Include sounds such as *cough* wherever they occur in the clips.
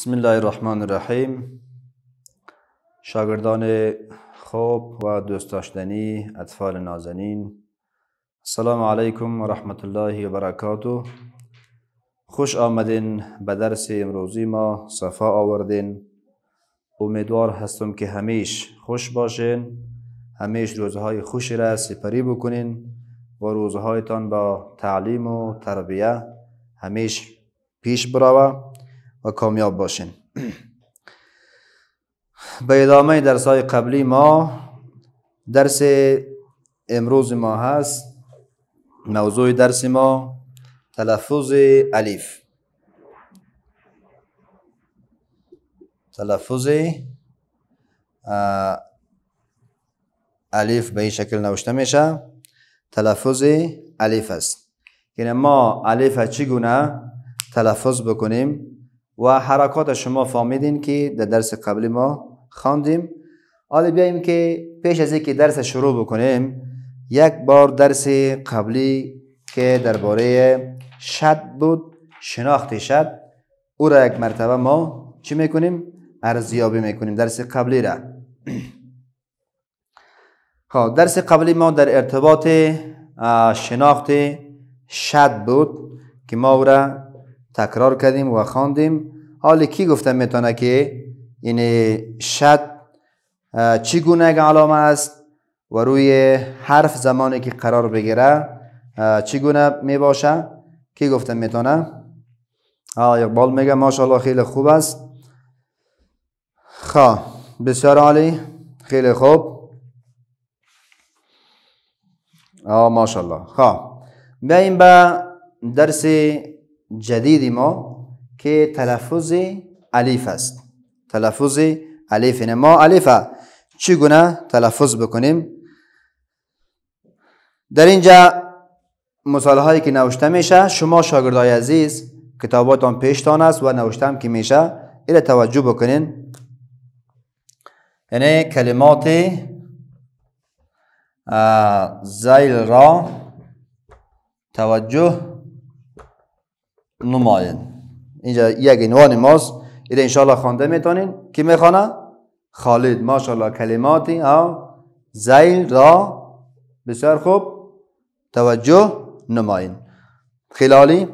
بسم الله الرحمن الرحیم شاگردان خوب و دوست داشتنی اطفال نازنین السلام علیکم و رحمت الله و برکاته خوش آمدین به درس امروزی ما صفا آوردین امیدوار هستم که همیش خوش باشین همیش روزهای خوشی را سپری بکنین و روزهایتان با تعلیم و تربیه همیش پیش بروه و کامیاب باشین. به ادامه درس های قبلی ما درس امروز ما هست موضوع درس ما تلفظ الیف تلفظ الیف به این شکل نوشته میشه. تلفظ الیف است. یعنی ما الیف چگونه تلفظ بکنیم؟ و حرکات شما فهمیدین که در درس قبلی ما خواندیم. حالا بیاییم که پیش از اینکه درس شروع بکنیم یک بار درس قبلی که درباره شد بود شناخت شد او را یک مرتبه ما چی می‌کنیم؟ ارزیابی می‌کنیم درس قبلی را. *clears throat* خب درس قبلی ما در ارتباط شناخت شد بود که ما او را تکرار کردیم و خواندیم. حالا کی گفتم می‌تونه که؟ این شد چگونه یک علامه است و روی حرف زمانی که قرار بگیره چگونه می باشه کی گفتم می‌تونه؟ آه اقبال میگه ماشاءالله خیلی خوب است. خواه بسیار عالی خیلی خوب. آه ماشاءالله. خواه بیاییم به درس جدیدی ما. که تلفظ الیف است. تلفظ الیف نه ما الیف چگونه تلفظ بکنیم؟ در اینجا مثال هایی که نوشته میشه شما شاگردای عزیز کتاباتان پیشتان است و نوشتم که میشه. ایره توجه بکنین. یعنی کلمات زیل را توجه نماین اینجا یک عنوان ماست. این انشالله خوانده می‌تونین. کی می‌خوانه؟ خالد. ماشاءالله کلماتی او زیل را بسیار خوب توجه نماین خلالی؟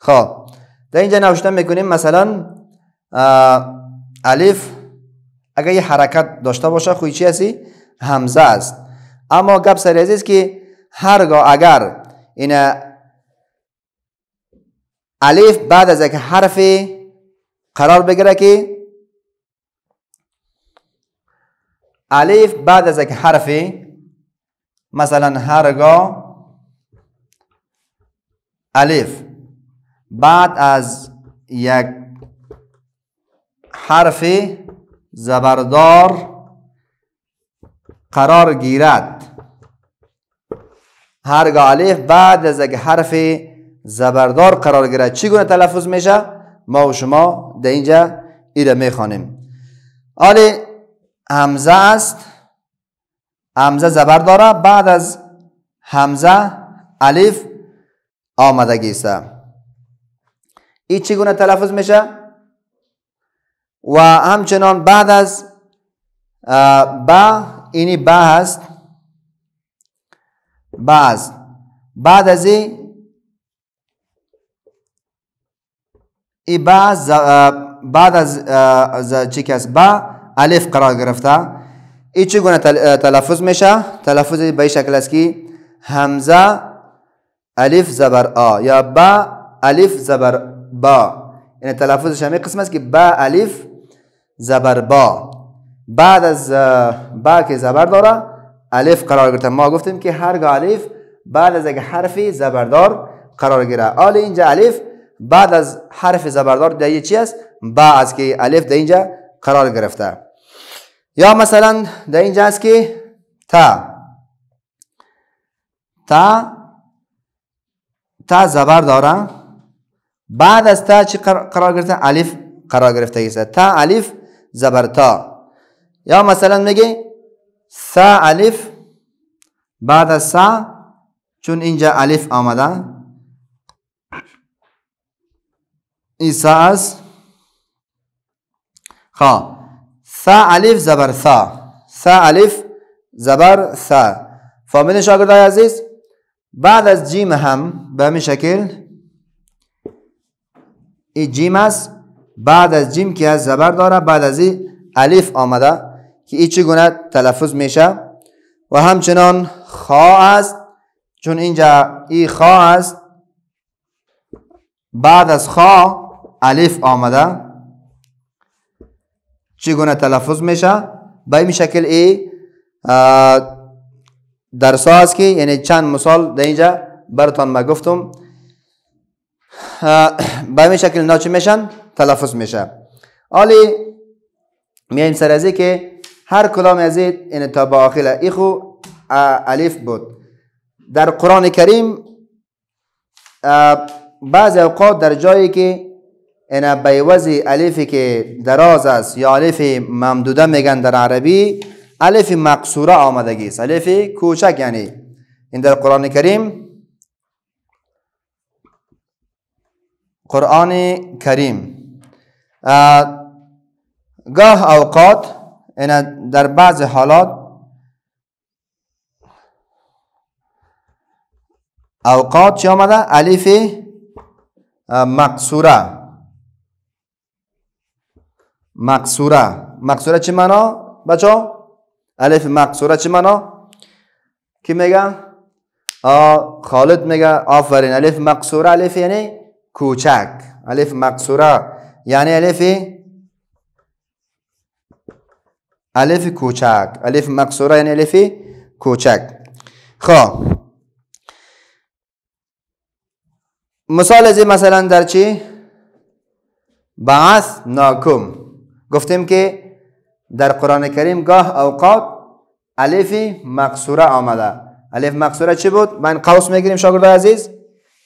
خب در اینجا نوشته می‌کنیم مثلا الف. اگر یه حرکت داشته باشه خوی چی هستی؟ همزه است. اما گپ سر است که هرگاه اگر این الف بعد از یک حرف قرار بگیره که الف بعد از یک حرف مثلا هرگاه الف بعد از یک حرف زبردار قرار گیرد. هرگاه الف بعد از یک حرف زبردار قرار گیرد چگونه تلفظ میشه؟ ما و شما در اینجا ایره می‌خوانیم. حالی همزه است. همزه زبر داره بعد از همزه الف آمدگی است این چگونه تلفظ میشه؟ و همچنان بعد از با اینی با هست. بعد از این ای با بعد از چی است با الف قرار گرفته. ای چگونه تلفظ میشه؟ تلفظ به شکل است که همزه الف زبر آ یا با الف زبر با. یعنی تلفظش همه قسم است که با الف زبر با. بعد از با که زبر داره الف قرار گرفته. ما گفتیم که هرگاه الف بعد از یک حرفی زبردار قرار گیره. آل اینجا الف بعد از حرف زبردار در چی است؟ از که الف در اینجا قرار گرفته. یا مثلا در اینجا است که تا. تا. تا زبر داره بعد از تا چی قرار گرفته؟ الف قرار گرفته است تا الف زبر تا یا مثلا میگه سا الف. بعد از سا چون اینجا الف آمده. ایسا است خب ثا الف زبر ثا ثا الف زبر ثا فهمیدین شاگردای عزیز بعد از جیم هم به همین شکل این جیم است. بعد از جیم که از زبر داره بعد از این الف آمده که این چگونه تلفظ میشه. و همچنان خا است چون اینجا ای خا است. بعد از خا الف آمده چگونه تلفظ میشه به این شکل ای در است که یعنی چند مثال در اینجا براتان ما گفتم به این شکل ناچه میشن تلفظ میشه حالی میایم سر ازی که هر کلام از این تا با آخر ایخو الف بود در قرآن کریم بعض اوقات در جایی که این بیوزی الفی که دراز است یا الف ممدوده میگن در عربی الف مقصوره آمدگی است. الف کوچک یعنی. این در قرآن کریم قرآن کریم. گاه اوقات این در بعض حالات اوقات چی آمده؟ مقصوره. مقصوره. مقصوره چی معنا؟ بچه الف مقصوره چی معنا؟ کی میگه؟ خالد میگه. آفرین. الف مقصوره. الف یعنی کوچک. الف مقصوره. یعنی الف الف کوچک. الف مقصوره یعنی الف کوچک. خب. مثال از مثلا در چی؟ بعث ناکم. گفتیم که در قرآن کریم گاه اوقات الف مقصوره آمده. الف مقصوره چی بود؟ من قوس می‌گیریم شاگرد عزیز.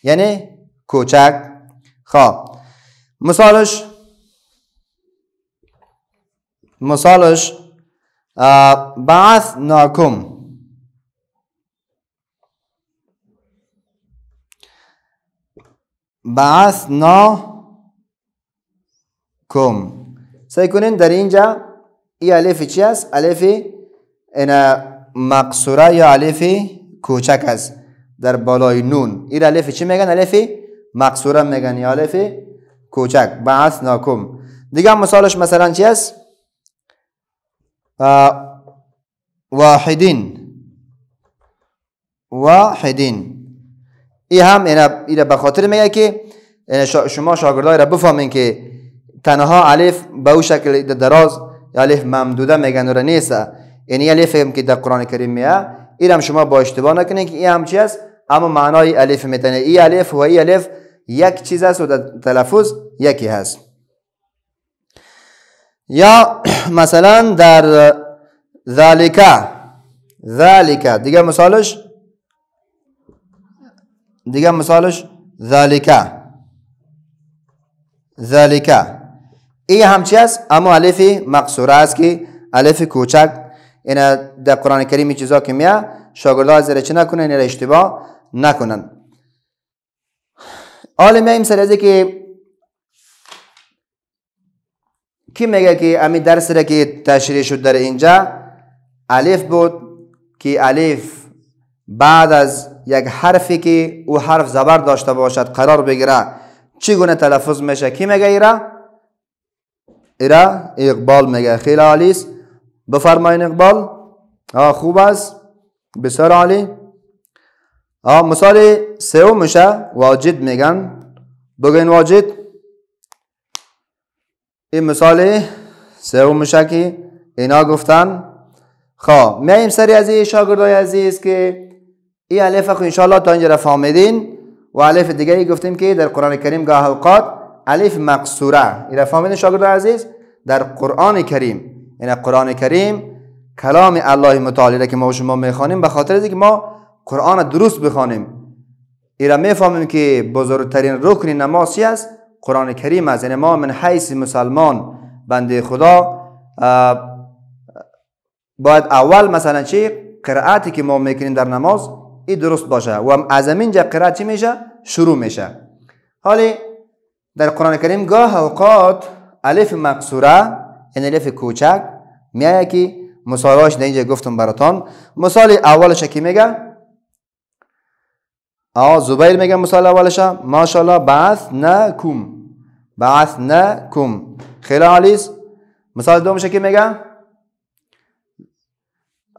یعنی کوچک. خب. مثالش مثالش بعث ناکم. بعث کم سعی کنین در اینجا ای الف چی است الف مقصوره یا الف کوچک است در بالای نون. این الف چی میگن الف مقصوره میگن یا الف کوچک بعث ناکم. دیگه مثالش مثلا چی است واحدین. واحدین. ای هم اینا به خاطر میگه که شما شاگردای را بفهمین که تنها الف به او شکل دراز الف ممدوده میگن را نیست یعنی الف هم که در قرآن کریم میه این هم شما با اشتباه نکنین که این هم چی است؟ اما معنای الف میتنه ای الف و ای الف یک چیز است و در تلفظ یکی هست. یا *clears throat* مثلا در ذالکه ذالکه دیگه مثالش؟ دیگه مثالش ذالکه ذالکه ای هم چی است اما الف مقصوره است که الف کوچک. این در قرآن کریم چیزا که میه شاگردا از چه نکنن؟ این اشتباه نکنن. حال میایم سر از که کی میگه که امی درس را که تشریح شد در اینجا الف بود که الف بعد از یک حرفی که او حرف زبر داشته باشد قرار بگیره چگونه تلفظ میشه؟ کی میگه ایرا ایرا اقبال میگه خیلی عالی است بفرمایین اقبال آه خوب است بسیار عالی آه مثال سو میشه واجد میگن بگین واجد این مثال سو میشه که اینا گفتن خب میایم سری از شاگردای عزیز که این الف خو انشاءالله تا اینجا فهمیدین و الف دیگه ای گفتیم که در قرآن کریم گاه اوقات الف مقصوره این فهمیدین شاگرد عزیز در قرآن کریم. این قرآن کریم کلام الله متعالی که ما شما می‌خوانیم به خاطر اینکه ما قرآن درست بخوانیم. ایرا می‌فهمیم که بزرگترین رکن نماز است قرآن کریم است. یعنی ما من حیث مسلمان بنده خدا باید اول مثلا چی؟ قرائتی که ما می‌کنیم در نماز این درست باشه. و از اینجا قرائت میشه؟ شروع میشه. حالی در قرآن کریم گاه اوقات الف مقصوره این الف کوچک میایه که مثالاش در اینجا گفتم براتان مثال اولش کی میگه آ زبیر میگه مثال اولش ماشاءالله بعث نکم بعث نکم خیلی عالیست مثال دومش کی میگه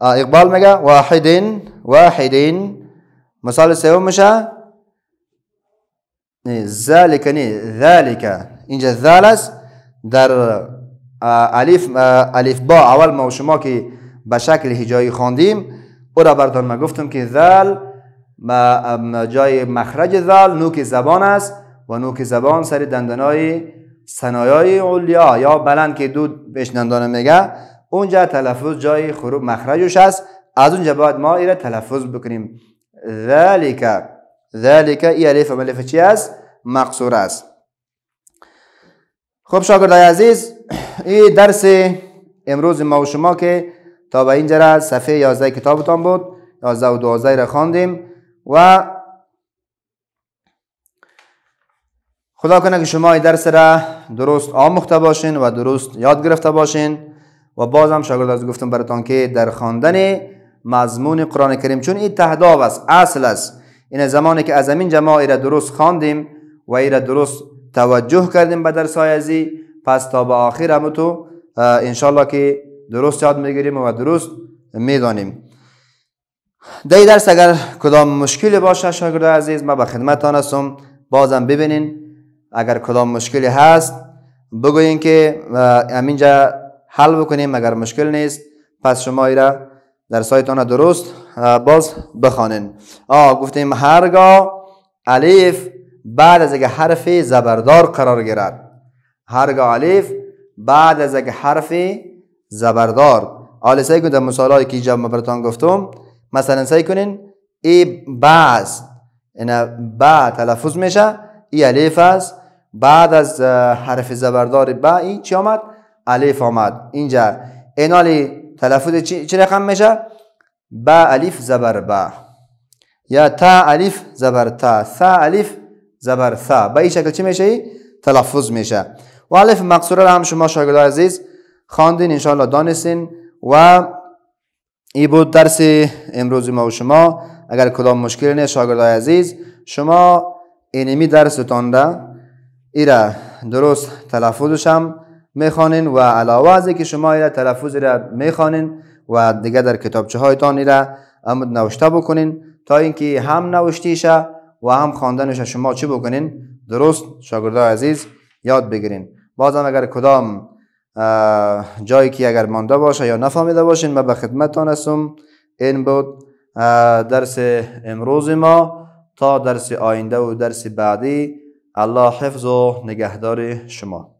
اقبال میگه واحدین واحدین مثال سوم میشه ذالک نی ذالک اینجا ذال در الف الف با اول ما شما که به شکل هجایی خواندیم او را براتون ما گفتم که ذال جای مخرج ذال نوک زبان است و نوک زبان سر دندانای سنایای علیا یا بلند که دود بهش دندانه میگه اونجا تلفظ جای خروب مخرجش است. از اونجا باید ما ایره تلفظ بکنیم. ذالک ذالک ای الف و چی است؟ مقصور است. خب شاگردای عزیز این درس امروز ما و شما که تا به اینجا صفحه 11 کتابتان بود 11 و 12 را خواندیم و خدا کنه که شما این درس را درست آموخته باشین و درست یاد گرفته باشین و بازم شاگرد از گفتم براتان که در خواندن مضمون قرآن کریم چون این تهداب است اصل است. این زمانی که از همین جماعی را درست خواندیم و این را درست توجه کردیم به درس های ازی. پس تا به آخر هم تو انشالله که درست یاد می‌گیریم و درست می‌دانیم. در درس اگر کدام مشکلی باشه شاگرد عزیز ما به خدمتتان هستم. بازم ببینین. اگر کدام مشکلی هست بگوین که همینجا حل بکنیم. اگر مشکل نیست پس شما را در سایتان درست باز بخوانین. آه گفتیم هرگاه الف بعد از یک حرف زبردار قرار گیرد هرگاه الف بعد از یک حرف زبردار. حالا سعی کنید در مثال که اینجا براتان گفتم مثلا سعی کنین ای بعض این با تلفظ میشه ای الف است. بعد از حرف زبردار با ای چی آمد؟ الف آمد. اینجا اینالی تلفظ چی, چی رقم میشه؟ با الف زبر با. یا تا الف زبر تا ثا الف زبر ثا به این شکل چی میشه تلفظ میشه. و الف مقصوره را هم شما شاگرد عزیز خواندین انشاءالله دانستین. و ای بود درس امروز ما و شما. اگر کدام مشکل نیست شاگرد عزیز شما اینمی درستان را ایره درست تلفظش هم می‌خوانین و علاوه از که شما ایره تلفظ را می‌خوانین و دیگه در کتابچه هایتان ایره امود نوشته بکنین تا اینکه هم نوشتیشه و هم خواندنش شما چی بکنین؟ درست شاگردای عزیز یاد بگیرین. بازم اگر کدام جایی که اگر مانده باشه یا نفهمیده باشین من به خدمتتان هستم این بود درس امروز ما تا درس آینده و درس بعدی. الله حفظ و نگهدار شما.